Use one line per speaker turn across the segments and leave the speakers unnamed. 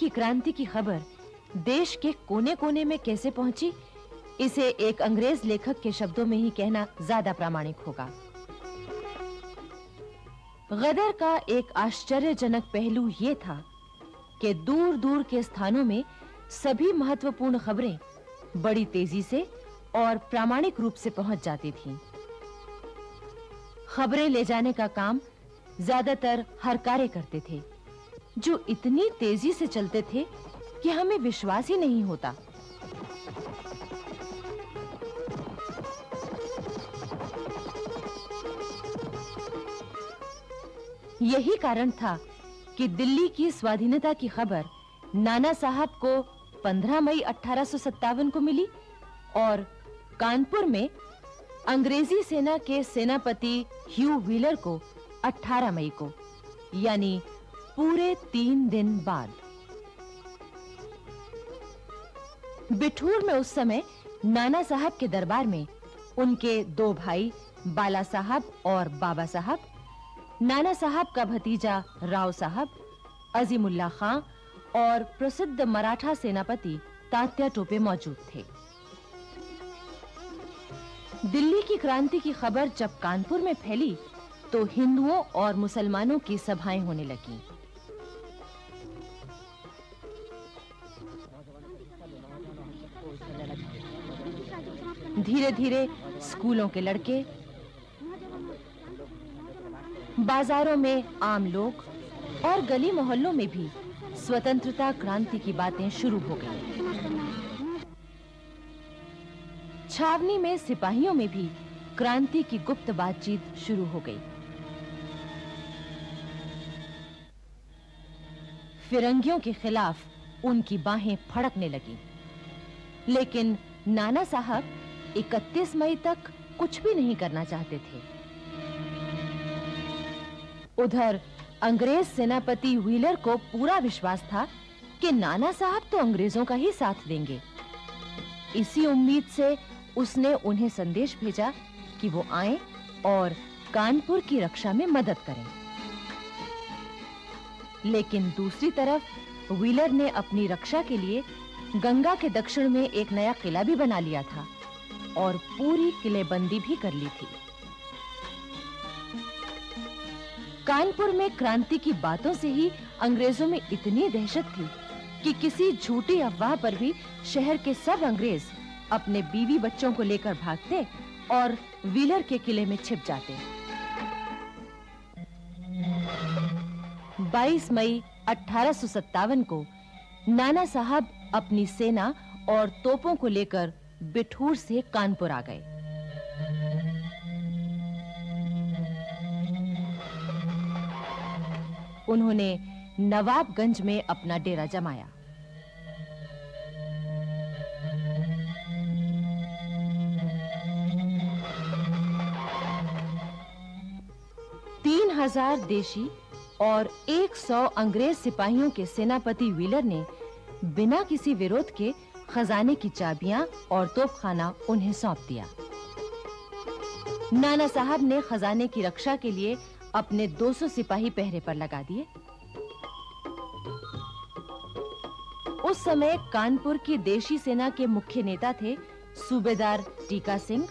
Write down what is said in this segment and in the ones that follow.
की क्रांति की खबर देश के कोने-कोने में कैसे पहुँची, इसे एक अंग्रेज़ लेखक के शब्दों में ही कहना ज़्यादा प्रामाणिक होगा। गदर का एक आश्चर्यजनक पहलू यह था कि दूर-दूर के स्थानों में सभी महत्वपूर्ण खबरें बड़ी तेज़ी से और प्रामाणिक रूप से पहुँच जाती थीं। खबरें ले जाने का काम ज़्यादातर हर कार्य करते थे। जो इतनी तेज़ी से चलते थे कि हमें विश्वास ही नहीं होता। यही कारण था कि दिल्ली की स्वाधीनता की खबर नाना साहब को 15 मई 1857 को मिली और कानपुर में अंग्रेज़ी सेना के सेनापति ह्यू व्हीलर को 18 मई को, यानी पूरे तीन दिन बाद। बिठूर में उस समय नाना साहब के दरबार में उनके दो भाई, बाला साहब और बाबा साहब, नाना साहब का भतीजा राव साहब, अजीमुल्ला खां और प्रसिद्ध मराठा सेनापति तात्या टोपे मौजूद थे। दिल्ली की क्रांति की खबर जब कानपुर में फैली तो हिंदुओं और मुसलमानों की सभाएँ होने लगीं। धीरे-धीरे स्कूलों के लड़के, बाजारों में आम लोग और गली मोहल्लों में भी स्वतंत्रता क्रांति की बातें शुरू हो गई। छावनी में सिपाहियों में भी क्रांति की गुप्त बातचीत शुरू हो गई। फिरंगियों के खिलाफ उनकी बाहें फड़कने लगी। लेकिन नाना साहब 31 मई तक कुछ भी नहीं करना चाहते थे। उधर अंग्रेज़ सेनापति व्हीलर को पूरा विश्वास था कि नाना साहब तो अंग्रेज़ों का ही साथ देंगे। इसी उम्मीद से उसने उन्हें संदेश भेजा कि वो आएँ और कानपुर की रक्षा में मदद करें। लेकिन दूसरी तरफ़ व्हीलर ने अपनी रक्षा के लिए गंगा के दक्षिण में एक नया किला भी बना लिया था और पूरी किलेबंदी भी कर ली थी। कानपुर में क्रांति की बातों से ही अंग्रेज़ों में इतनी दहशत थी कि किसी झूठी अफवाह पर भी शहर के सब अंग्रेज़ अपने बीवी बच्चों को लेकर भागते और व्हीलर के किले में छिप जाते। 22 मई 1857 को नाना साहब अपनी सेना और तोपों को लेकर बिठूर से कानपुर आ गए। उन्होंने नवाबगंज में अपना डेरा जमाया। तीन हज़ार देशी और 100 अंग्रेज़ सिपाहियों के सेनापति व्हीलर ने बिना किसी विरोध के खजाने की चाबियाँ और तोपखाना उन्हें सौंप दिया। नाना साहब ने खजाने की रक्षा के लिए अपने 200 सिपाही पहरे पर लगा दिए। उस समय कानपुर की देशी सेना के मुख्य नेता थे सूबेदार टीका सिंह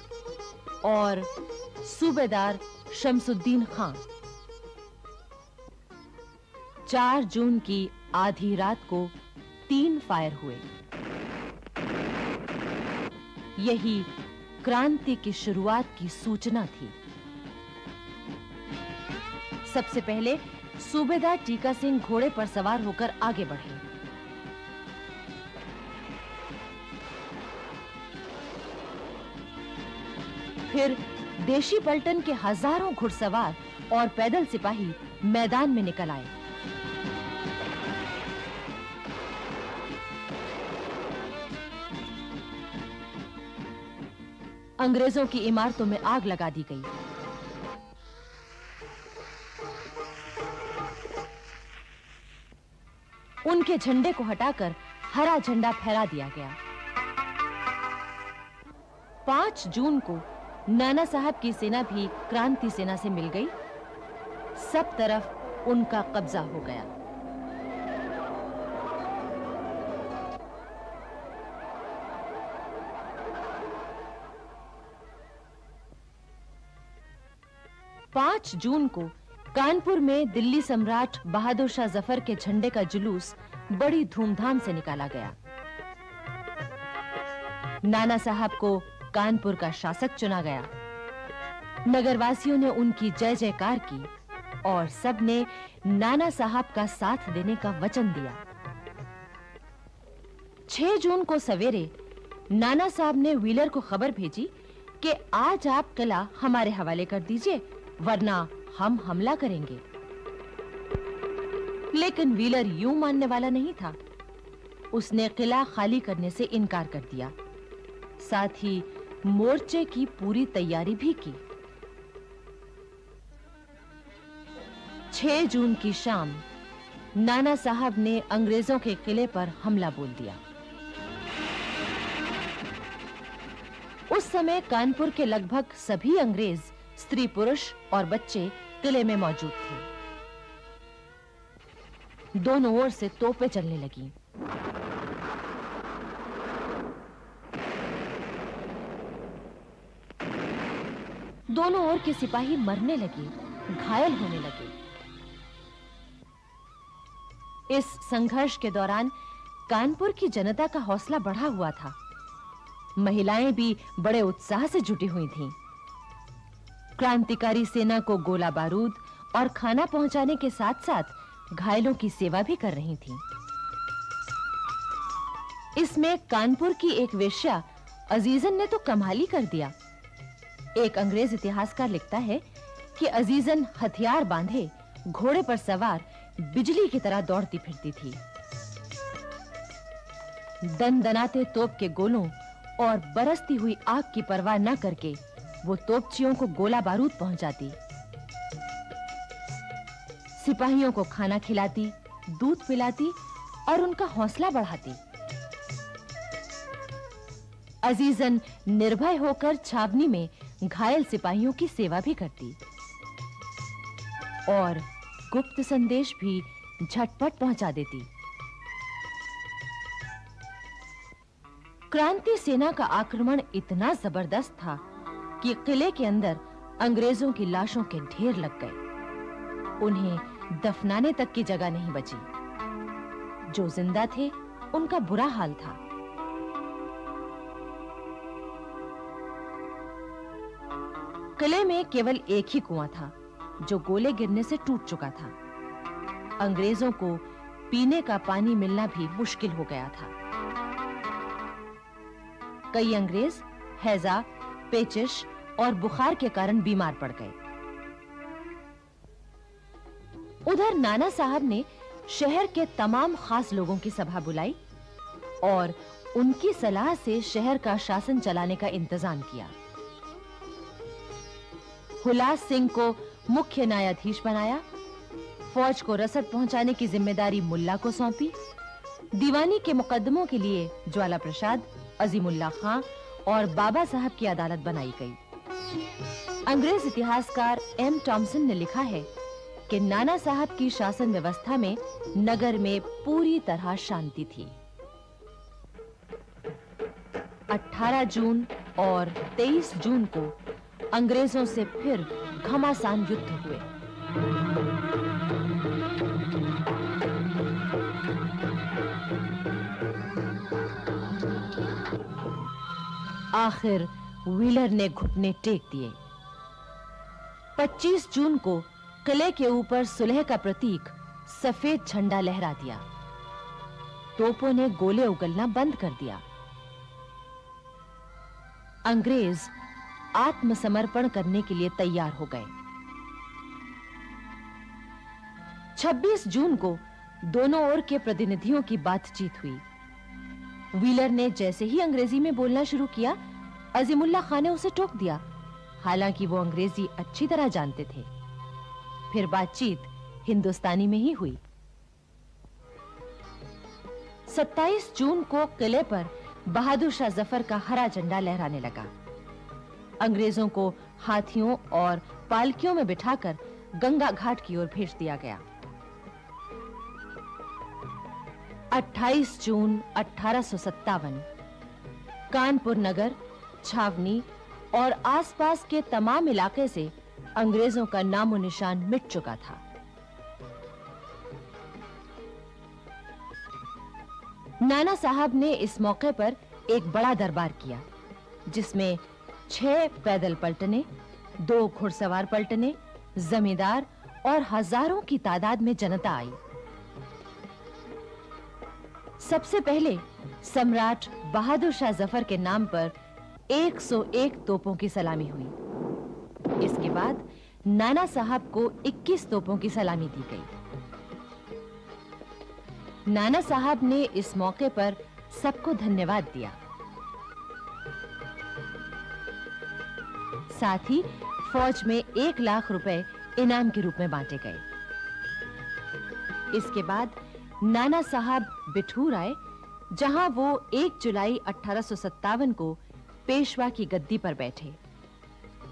और सूबेदार शमसुद्दीन खान। 4 जून की आधी रात को तीन फायर हुए। यही क्रांति की शुरुआत की सूचना थी। सबसे पहले सूबेदार टीका सिंह घोड़े पर सवार होकर आगे बढ़े। फिर देशी पलटन के हज़ारों घुड़सवार और पैदल सिपाही मैदान में निकल आए। अंग्रेज़ों की इमारतों में आग लगा दी गई। उनके झंडे को हटाकर हरा झंडा फहरा दिया गया। 5 जून को नाना साहब की सेना भी क्रांति सेना से मिल गई। सब तरफ़ उनका कब्जा हो गया। 5 जून को कानपुर में दिल्ली सम्राट बहादुर शाह ज़फ़र के झंडे का जुलूस बड़ी धूमधाम से निकाला गया। नाना साहब को कानपुर का शासक चुना गया। नगरवासियों ने उनकी जय जयकार की और सबने नाना साहब का साथ देने का वचन दिया। 6 जून को सवेरे नाना साहब ने व्हीलर को खबर भेजी कि आज आप किला हमारे हवाले कर दीजिए वरना हम हमला करेंगे। लेकिन व्हीलर यूँ मानने वाला नहीं था। उसने किला खाली करने से इनकार कर दिया। साथ ही मोर्चे की पूरी तैयारी भी की। 6 जून की शाम, नाना साहब ने अंग्रेज़ों के किले पर हमला बोल दिया। उस समय कानपुर के लगभग सभी अंग्रेज़ स्त्री, पुरुष और बच्चे किले में मौजूद थे। दोनों ओर से तोपें चलने लगी। दोनों ओर के सिपाही मरने लगे, घायल होने लगे। इस संघर्ष के दौरान कानपुर की जनता का हौसला बढ़ा हुआ था। महिलाएँ भी बड़े उत्साह से जुटी हुई थीं। क्रांतिकारी सेना को गोला बारूद और खाना पहुँचाने के साथ-साथ घायलों की सेवा भी कर रही थी। इसमें कानपुर की एक वेश्या, अजीजन ने तो कमाल ही कर दिया। एक अंग्रेज़ इतिहासकार लिखता है कि अजीजन हथियार बांधे, घोड़े पर सवार, बिजली की तरह दौड़ती फिरती थी। दनदनाते तोप के गोलों और बरसती हुई आग की परवाह न करके वो तोपचियों को गोला बारूद पहुंचाती। सिपाहियों को खाना खिलाती, दूध पिलाती और उनका हौसला बढ़ाती। अजीजन निर्भय होकर छावनी में घायल सिपाहियों की सेवा भी करती। और गुप्त संदेश भी झटपट पहुँचा देती। क्रांति सेना का आक्रमण इतना ज़बरदस्त था कि किले के अंदर अंग्रेज़ों की लाशों के ढेर लग गए। उन्हें दफनाने तक की जगह नहीं बची। जो ज़िंदा थे, उनका बुरा हाल था। किले में केवल एक ही कुआँ था, जो गोले गिरने से टूट चुका था। अंग्रेज़ों को पीने का पानी मिलना भी मुश्किल हो गया था। कई अंग्रेज़, हैजा, पेचिश और बुखार के कारण बीमार पड़ गए। उधर नाना साहब ने शहर के तमाम खास लोगों की सभा बुलाई और उनकी सलाह से शहर का शासन चलाने का इंतज़ाम किया। हुलास सिंह को मुख्य न्यायाधीश बनाया, फौज को रसद पहुँचाने की ज़िम्मेदारी मुल्ला को सौंपी, दीवानी के मुकदमों के लिए ज्वाला प्रसाद, अजीमुल्ला खां और बाबा साहब की अदालत बनाई गई। अंग्रेज़ इतिहासकार एम टॉमसन ने लिखा है कि नाना साहब की शासन व्यवस्था में नगर में पूरी तरह शांति थी। 18 जून और 23 जून को अंग्रेज़ों से फिर घमासान युद्ध हुए। आखिर व्हीलर ने घुटने टेक दिए। 25 जून को किले के ऊपर सुलह का प्रतीक सफ़ेद झंडा लहरा दिया। तोपों ने गोले उगलना बंद कर दिया। अंग्रेज़ आत्मसमर्पण करने के लिए तैयार हो गए। 26 जून को दोनों ओर के प्रतिनिधियों की बातचीत हुई। व्हीलर ने जैसे ही अंग्रेज़ी में बोलना शुरू किया अजीमुल्ला खान ने उसे टोक दिया। हालाँकि वो अंग्रेज़ी अच्छी तरह जानते थे। फिर बातचीत हिंदुस्तानी में ही हुई। 27 जून को किले पर बहादुर शाह ज़फ़र का हरा झंडा लहराने लगा। अंग्रेज़ों को हाथियों और पालकियों में बिठाकर गंगा घाट की ओर भेज दिया गया। 28 जून 1857 कानपुर नगर छावनी और आसपास के तमाम इलाके से अंग्रेज़ों का नामो निशान मिट चुका था। नाना साहब ने इस मौके पर एक बड़ा दरबार किया, जिसमें छह पैदल पलटने, दो घुड़सवार पलटने, जमींदार और हज़ारों की तादाद में जनता आई। सबसे पहले सम्राट बहादुर शाह ज़फ़र के नाम पर 101 तोपों की सलामी हुई। इसके बाद नाना साहब को 21 तोपों की सलामी दी गई। नाना साहब ने इस मौके पर सबको धन्यवाद दिया। साथ ही फौज में एक लाख रुपए इनाम के रूप में बांटे गए। इसके बाद नाना साहब बिठूर आए, जहाँ वो 1 जुलाई 1857 को पेशवा की गद्दी पर बैठे।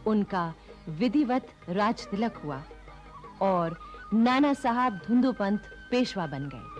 उनका विधिवत राजतिलक हुआ और नाना साहब धुंधुपंत पेशवा बन गए।